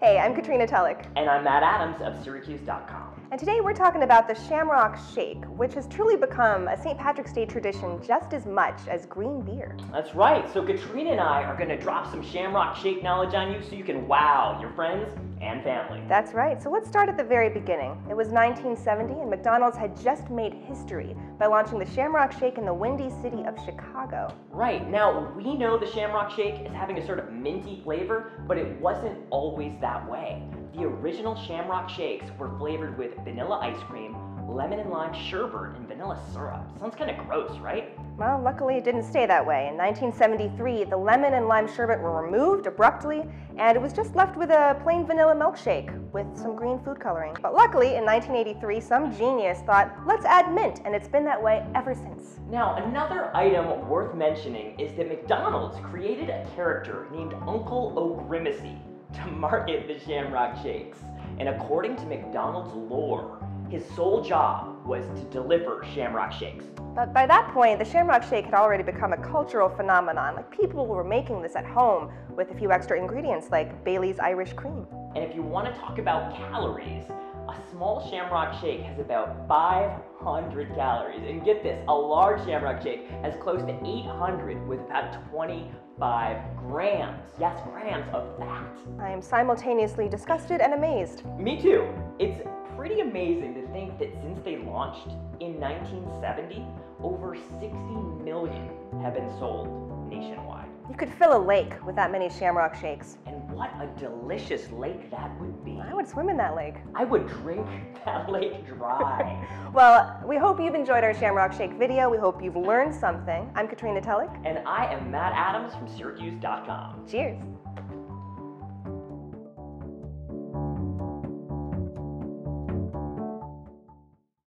Hey, I'm Katrina Tulloch. And I'm Matt Adams of Syracuse.com. And today we're talking about the Shamrock Shake, which has truly become a St. Patrick's Day tradition just as much as green beer. That's right. So Katrina and I are going to drop some Shamrock Shake knowledge on you so you can wow your friends and family. That's right. So let's start at the very beginning. It was 1970, and McDonald's had just made history by launching the Shamrock Shake in the windy city of Chicago. Right. Now, we know the Shamrock Shake is having a sort of minty flavor, but it wasn't always that way. The original Shamrock Shakes were flavored with vanilla ice cream, lemon and lime sherbet, and vanilla syrup. Sounds kind of gross, right? Well, luckily it didn't stay that way. In 1973, the lemon and lime sherbet were removed abruptly, and it was just left with a plain vanilla milkshake with some green food coloring. But luckily, in 1983, some genius thought, let's add mint, and it's been that way ever since. Now, another item worth mentioning is that McDonald's created a character named Uncle O'Grimacey to market the Shamrock Shakes. And according to McDonald's lore, his sole job was to deliver Shamrock Shakes. But by that point, the Shamrock Shake had already become a cultural phenomenon. Like people were making this at home with a few extra ingredients like Bailey's Irish Cream. And if you want to talk about calories, a small Shamrock Shake has about 500 calories. And get this, a large Shamrock Shake has close to 800 with about 25 grams. Yes, grams of fat. I am simultaneously disgusted and amazed. Me too. It's pretty amazing to think that since they launched in 1970, over 60 million have been sold nationwide. You could fill a lake with that many Shamrock Shakes. And what a delicious lake that would be. I would swim in that lake. I would drink that lake dry. well, we hope you've enjoyed our Shamrock Shake video. We hope you've learned something. I'm Katrina Tulloch. And I am Matt Adams from Syracuse.com. Cheers.